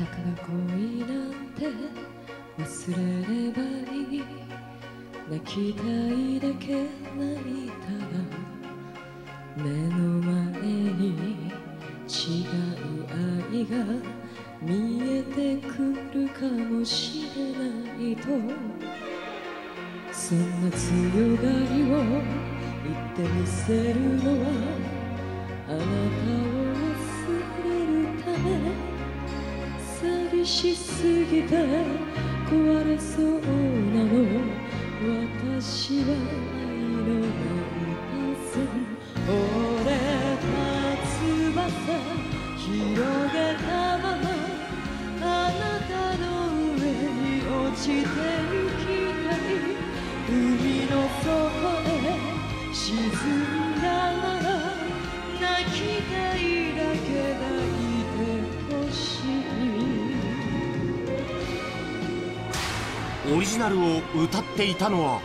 恋なんて忘れればいい泣きたいだけ泣いたら目の前に違う愛が見えてくるかもしれないと。そんな強がりを言ってみせるのはあなた。しすぎて壊れそうなの。私は愛のないはず折れた翼。広げたまま。あなたの上に落ちてゆきたい。オリジナルを歌っていたのは